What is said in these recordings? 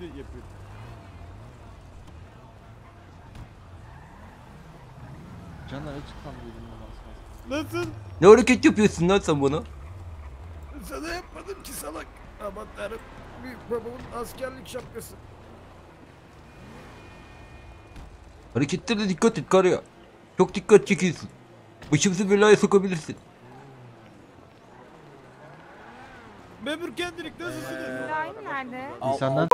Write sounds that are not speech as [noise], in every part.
de yapıyor. Canlar açık az Nasıl? Ne hareket yapıyorsun lan sen bana? Sana yapmadım ki salak. Aman tanrım. Büyük babamın askerlik şapkası. Hareketlere dikkat et karya. Çok dikkat çekiyorsun. Başımızı belaya sokabilirsin. Memur kendilik nasılsınız? İbrahim nerede? İnsandan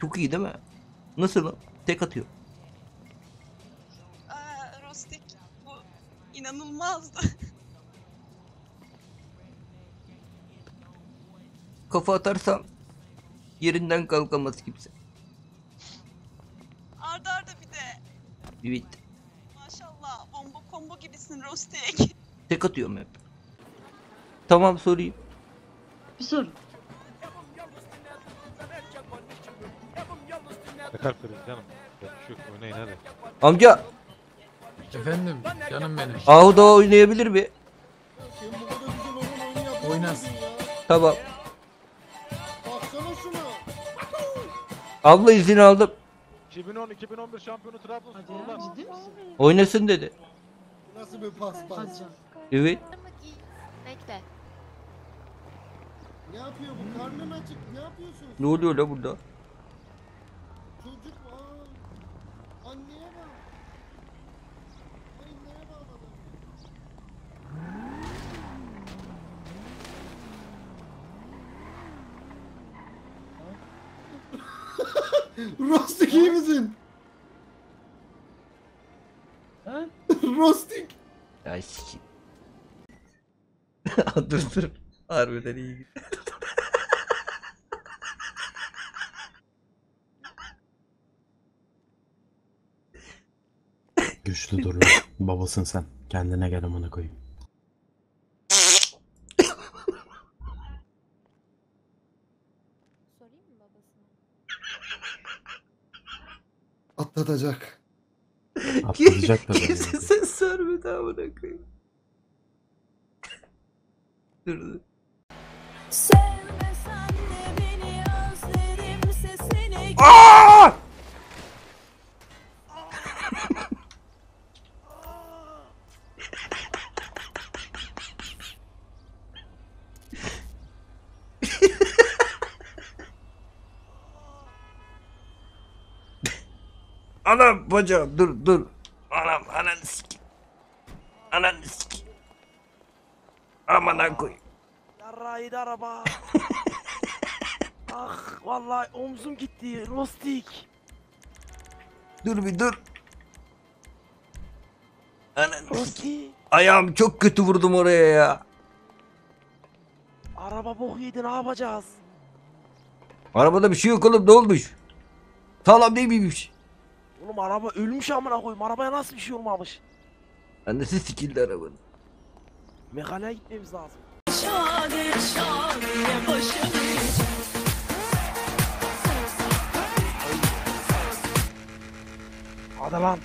Çok iyi değil mi? Nasıl lan? Tek atıyor. Aa, Rostik bu inanılmazdı. [laughs] Kafa atarsam yerinden kalkamaz kimse. Arda arda bir de. Evet. Gibisin Rostik. [laughs] Tek atıyorum hep. Tamam sorayım. Bir soru. Ne kalp kırık canım. Yapmış yok oynayın hadi. Amca Efendim canım benim. Ahu da oynayabilir mi? Oynasın. Tamam. Baksana şuna. Abla izin aldım. 2010-2011 şampiyonu Trabzonspor'dan. Misin? Oynasın dedi. Bir paspas? Canım. Evet. Bekle. Ne yapıyor bu? Karnın açık. Ne yapıyorsun? Ne oluyor la burada? Çocuk aa. Anneye bak. Anneye bağladı. [laughs] Rostik iyi misin? Ha? [laughs] Rostik. Ay sikeyim. [laughs] dur dur. Harbiden iyi. Güçlü dur lan. Babasın sen. Kendine gel amına koyayım. Atlatacak. Atlatacak [laughs] da Kesin ses vermedi amına koyayım. [laughs] dur dur. Aa! [laughs] Anam bacağım dur dur. Anam ananı sikeyim. Ananı sikeyim. Aman koyayım. Yarraydı araba. [laughs] ah vallahi omzum gitti. Rostik. Dur bir dur. Ananı Rostik. Ayağım çok kötü vurdum oraya ya. Araba bok yedi ne yapacağız? Arabada bir şey yok oğlum ne olmuş? Sağlam değil miymiş? Oğlum araba ölmüş amına koyayım. Arabaya nasıl bir şey olmamış? Annesi sikildi arabanın. Mekaniğe gitmemiz lazım. başımı Hadi lan.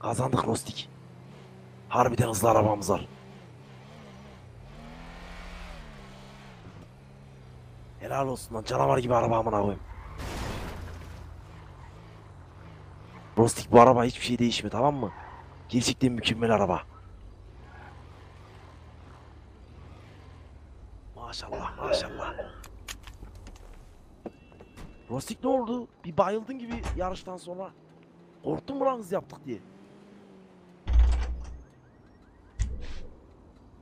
Kazandık Rostik. Harbiden hızlı arabamız var. Helal olsun lan canavar gibi araba amına koyayım. Rostik bu araba hiçbir şey değişmiyor tamam mı? Gerçekten mükemmel araba. Maşallah maşallah. Rostik ne oldu? Bir bayıldın gibi yarıştan sonra. Korktun mu lan hız yaptık diye.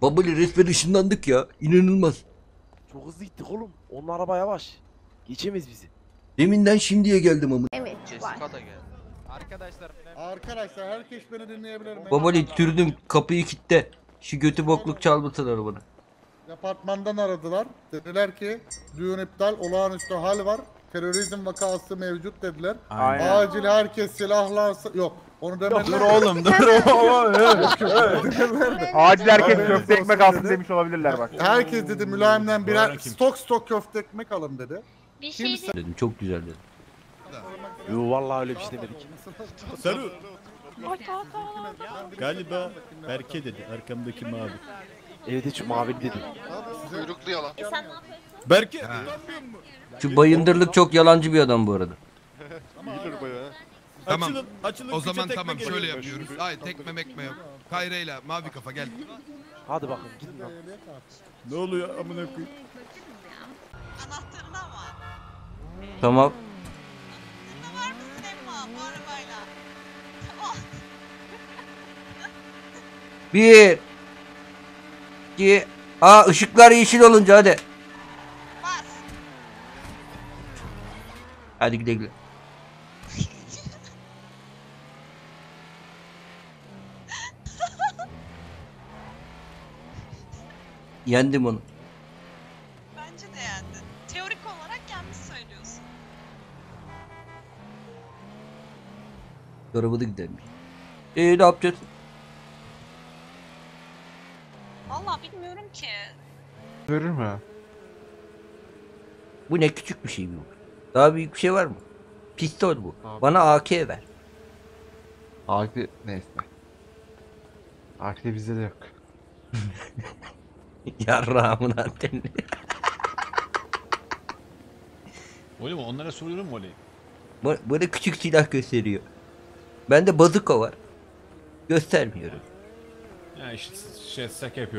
Babali resmen ışınlandık ya. İnanılmaz. Çok hızlı gittik oğlum. Onun araba yavaş. Geçemez bizi. Deminden şimdiye geldim ama. Evet var. Arkadaşlar herkes beni dinleyebilir mi? Babali türdüm kapıyı kilitle. Şu götü bokluk çalmasın arabanı. Departmandan aradılar. Dediler ki düğün iptal, olağanüstü hal var. Terörizm vakası mevcut dediler. Aynen. Acil herkes silahlansın. Yok onu demediler. oğlum dur. [laughs] Acil herkes köfte ekmek alsın demiş olabilirler bak. Herkes dedi mülayimden birer stok stok köfte ekmek alın dedi. Bir şey Kimse- Dedim çok güzel dedim. Yo vallahi öyle bir şey demedik. Tamam. galiba Berke dedi arkamdaki mavi. Evde şu mavi dedi. Kuyruklu yalan. E sen ne yapıyorsun? Berke Şu bayındırlık çok yalancı bir adam bu arada. İyidir bayağı. Tamam. açılın açılın O zaman tamam şöyle yapıyoruz. Hayır tekme mekme yok. Kayrayla mavi kafa gel. Hadi bakın gidin lan. Ne oluyor amına koyayım? Anahtarına var. Tamam. Anahtarına var mısın Emma bu arabayla? Tamam. Bir. İki. Aa ışıklar yeşil olunca hadi. Hadi gidelim. [laughs] Yendim onu. Bence de yendin. Teorik olarak yanlış söylüyorsun. Arabada gidelim. Eee ne yapacağız? Vallahi bilmiyorum ki. Verir mi? Bu ne küçük bir şey bu. Daha büyük bir şey var mı? Pistol bu. Abi. Bana AK ver. Akli neyse. Akli bizde de yok. [laughs] Yarrağımın anteni. Oğlum onlara soruyorum Bu- Bana küçük silah gösteriyor. Bende bazuka var. Göstermiyorum. Ya işte şey şaka yapıyorum.